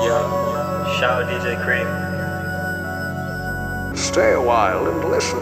Yeah. Shout DJ Cream. Stay a while and listen.